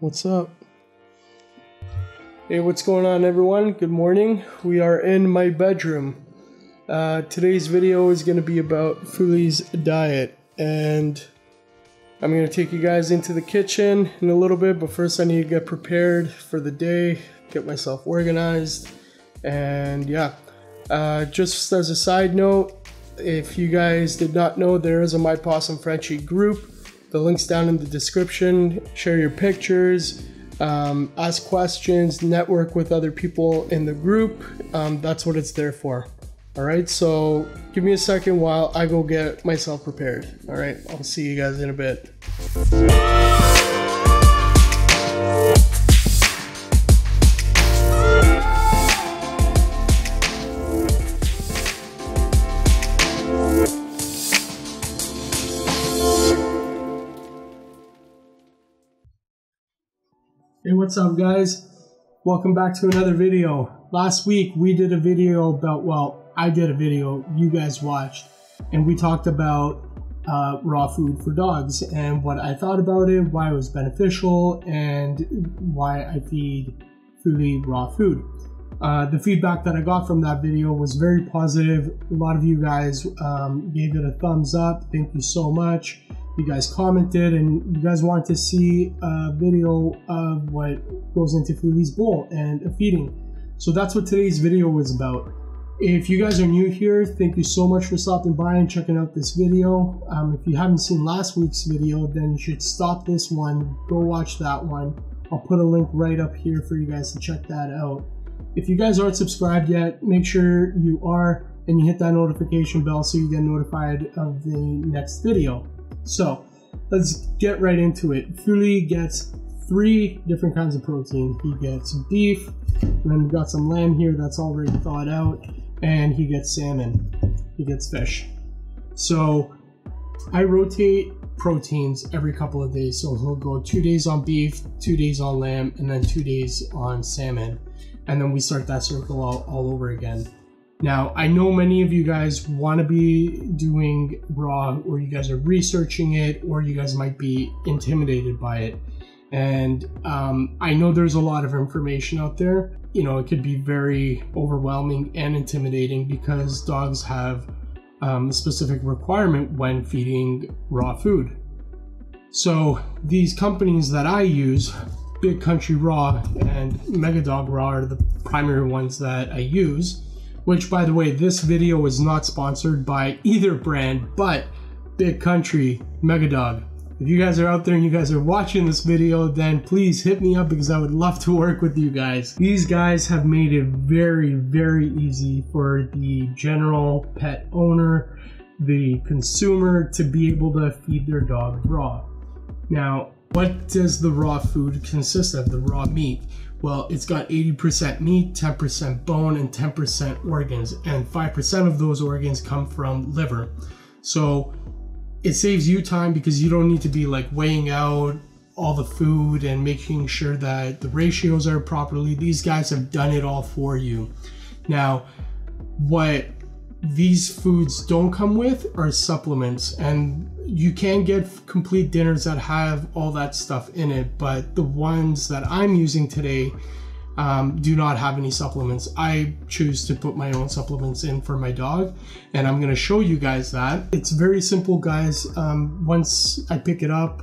What's up? Hey, what's going on, everyone? Good morning. We are in my bedroom. Uh, today's video is going to be about Fuli's diet, and I'm going to take you guys into the kitchen in a little bit, but first I need to get prepared for the day, get myself organized, and yeah. Uh, just as a side note, if you guys did not know, there is a My Pawesome Frenchie group. The link's down in the description. Share your pictures, um, ask questions, network with other people in the group. Um, that's what it's there for. All right, so give me a second while I go get myself prepared. All right, I'll see you guys in a bit. What's up, guys? Welcome back to another video. Last week we did a video about, well, I did a video you guys watched, and we talked about uh, raw food for dogs and what I thought about it, why it was beneficial, and why I feed Fuli raw food. Uh, the feedback that I got from that video was very positive. A lot of you guys um, gave it a thumbs up. Thank you so much you guys commented and you guys want to see a video of what goes into Fuli's bowl and a feeding. So that's what today's video was about. If you guys are new here, thank you so much for stopping by and checking out this video. Um, if you haven't seen last week's video, then you should stop this one, go watch that one. I'll put a link right up here for you guys to check that out. If you guys aren't subscribed yet, make sure you are and you hit that notification bell so you get notified of the next video. So let's get right into it. Fuli gets three different kinds of protein. He gets beef, and then we've got some lamb here that's already thawed out, and he gets salmon. He gets fish. So I rotate proteins every couple of days. So he'll go two days on beef, two days on lamb, and then two days on salmon. And then we start that circle all, all over again. Now, I know many of you guys want to be doing raw, or you guys are researching it, or you guys might be intimidated by it. And um, I know there's a lot of information out there. You know, it could be very overwhelming and intimidating because dogs have um, a specific requirement when feeding raw food. So, these companies that I use, Big Country Raw and Mega Dog Raw, are the primary ones that I use which by the way, this video is not sponsored by either brand, but Big Country, Megadog. If you guys are out there and you guys are watching this video, then please hit me up because I would love to work with you guys. These guys have made it very, very easy for the general pet owner, the consumer to be able to feed their dog raw. Now, what does the raw food consist of, the raw meat? Well, it's got 80% meat, 10% bone, and 10% organs, and 5% of those organs come from liver. So it saves you time because you don't need to be like weighing out all the food and making sure that the ratios are properly. These guys have done it all for you. Now, what these foods don't come with are supplements. And you can get complete dinners that have all that stuff in it but the ones that i'm using today um, do not have any supplements. I choose to put my own supplements in for my dog and i'm going to show you guys that. It's very simple guys. Um, once i pick it up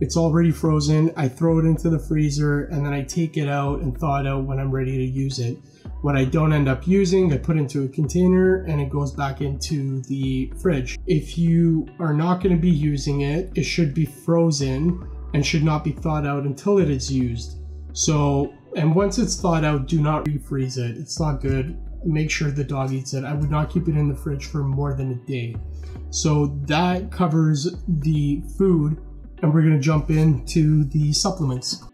it's already frozen. I throw it into the freezer and then i take it out and thaw it out when i'm ready to use it what I don't end up using, I put into a container and it goes back into the fridge. If you are not going to be using it, it should be frozen and should not be thawed out until it is used. So, and once it's thawed out, do not refreeze it. It's not good. Make sure the dog eats it. I would not keep it in the fridge for more than a day. So that covers the food and we're going to jump into the supplements.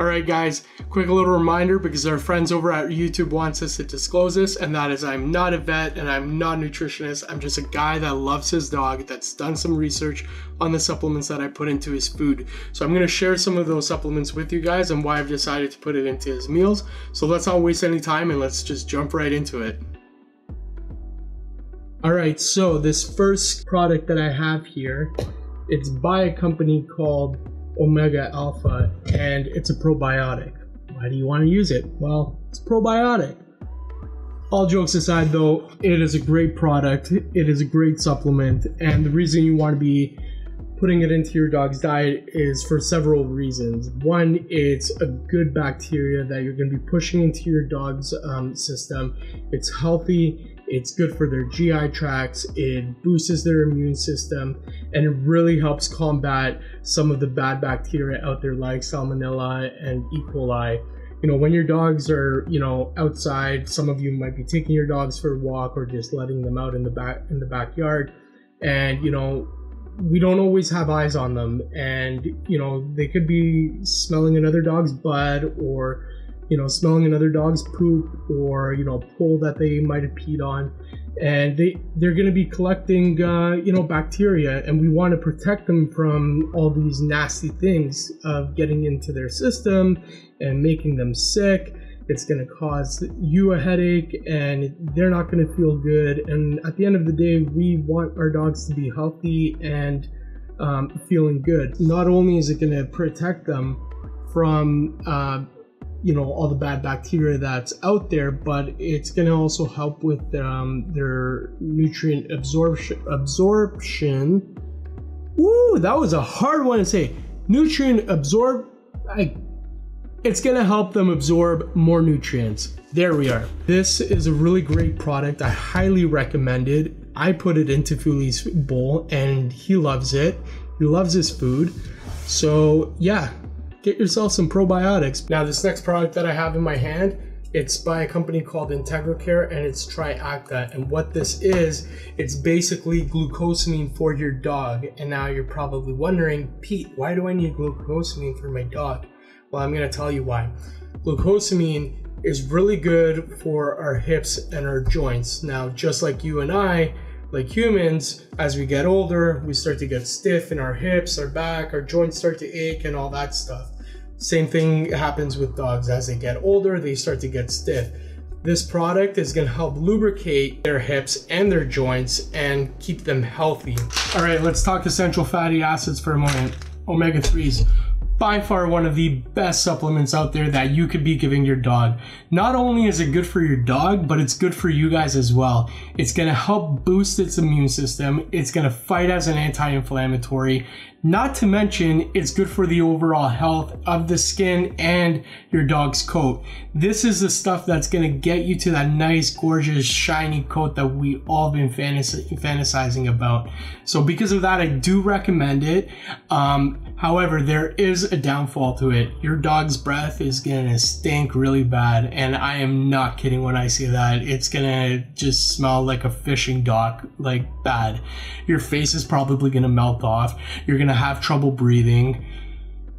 Alright guys, quick little reminder because our friends over at YouTube wants us to disclose this and that is I'm not a vet and I'm not a nutritionist. I'm just a guy that loves his dog that's done some research on the supplements that I put into his food. So I'm to share some of those supplements with you guys and why I've decided to put it into his meals. So let's not waste any time and let's just jump right into it. Alright, so this first product that I have here, it's by a company called Omega Alpha, and it's a probiotic. Why do you want to use it? Well, it's probiotic. All jokes aside, though, it is a great product. It is a great supplement, and the reason you want to be putting it into your dog's diet is for several reasons. One, it's a good bacteria that you're going to be pushing into your dog's um, system. It's healthy, it's good for their GI tracts, it boosts their immune system, and it really helps combat some of the bad bacteria out there like Salmonella and E. coli. You know when your dogs are you know outside some of you might be taking your dogs for a walk or just letting them out in the back in the backyard. And you know we don't always have eyes on them. And you know they could be smelling another dog's blood or you know smelling another dog's poop or you know pole that they might have peed on and they they're going to be collecting uh, you know bacteria and we want to protect them from all these nasty things of getting into their system and making them sick it's going to cause you a headache and they're not going to feel good. And at the end of the day, we want our dogs to be healthy and um, feeling good. Not only is it going to protect them from, uh, you know, all the bad bacteria that's out there, but it's going to also help with um, their nutrient absorption. Absorption. Ooh, that was a hard one to say. Nutrient absorb. I it's gonna help them absorb more nutrients. There we are. This is a really great product. I highly recommend it. I put it into Fuli's bowl and he loves it. He loves his food. So yeah, get yourself some probiotics. Now this next product that I have in my hand, it's by a company called Integricare and it's Triacta. And what this is, it's basically glucosamine for your dog. And now you're probably wondering, Pete, why do I need glucosamine for my dog? Well, I'm going to tell you why. Glucosamine is really good for our hips and our joints. Now, just like you and I, like humans, as we get older, we start to get stiff in our hips, our back, our joints start to ache, and all that stuff. Same thing happens with dogs. As they get older, they start to get stiff. This product is to help lubricate their hips and their joints and keep them healthy. All right, let's talk to essential fatty acids for a moment. Omega 3s by far one of the best supplements out there that you could be giving your dog. Not only is it good for your dog, but it's good for you guys as well. It's gonna help boost its immune system. It's gonna fight as an anti-inflammatory. Not to mention, it's good for the overall health of the skin and your dog's coat. This is the stuff that's gonna get you to that nice, gorgeous, shiny coat that we all been fantasizing about. So because of that, I do recommend it. Um, however, there is a downfall to it. Your dog's breath is gonna stink really bad, and I am not kidding when I say that. It's gonna just smell like a fishing dock, like bad. Your face is probably gonna melt off. You're gonna have trouble breathing.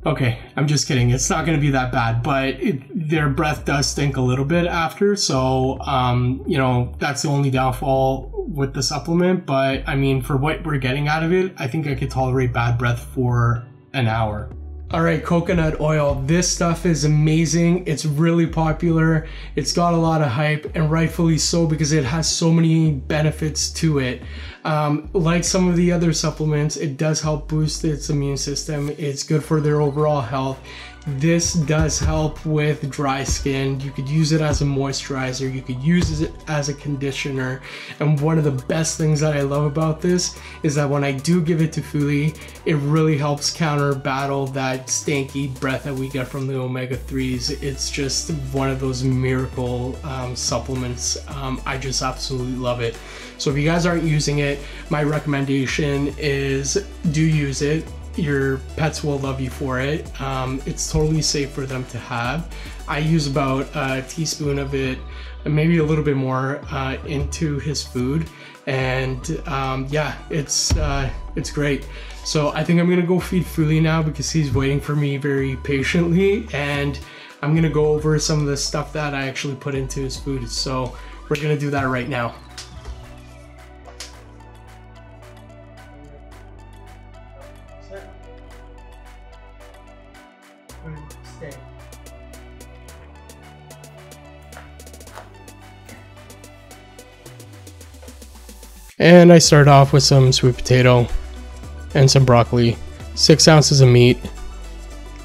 Okay, I'm just kidding. It's not going to be that bad, but it, their breath does stink a little bit after. So, um, you know, that's the only downfall with the supplement. But I mean, for what we're getting out of it, I think I could tolerate bad breath for an hour. All right, coconut oil. This stuff is amazing. It's really popular. It's got a lot of hype, and rightfully so because it has so many benefits to it. Um, like some of the other supplements, it does help boost its immune system. It's good for their overall health. This does help with dry skin. You could use it as a moisturizer, you could use it as a conditioner. And one of the best things that I love about this is that when I do give it to Fuli, it really helps counter battle that stanky breath that we get from the omega 3s. It's just one of those miracle um, supplements. Um, I just absolutely love it. So if you guys aren't using it, my recommendation is do use it your pets will love you for it. Um, it's totally safe for them to have. I use about a teaspoon of it, maybe a little bit more, uh, into his food, and um, yeah, it's uh, it's great. So I think I'm gonna go feed Fuli now because he's waiting for me very patiently, and I'm gonna go over some of the stuff that I actually put into his food. So we're gonna do that right now. And I start off with some sweet potato and some broccoli, six ounces of meat,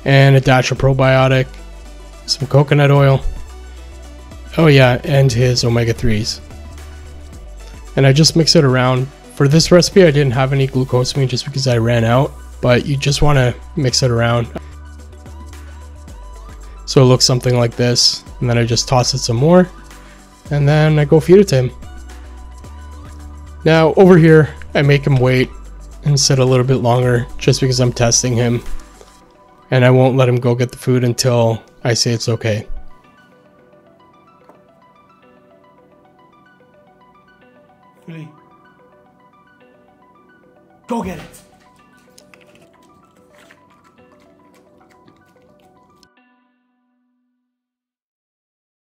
and a dash of probiotic, some coconut oil. Oh yeah, and his omega-3s. And I just mix it around. For this recipe, I didn't have any glucosamine just because I ran out, but you just want to mix it around. So it looks something like this, and then I just toss it some more, and then I go feed it to him. Now over here, I make him wait and sit a little bit longer just because I'm testing him. And I won't let him go get the food until I say it's okay. Go get it.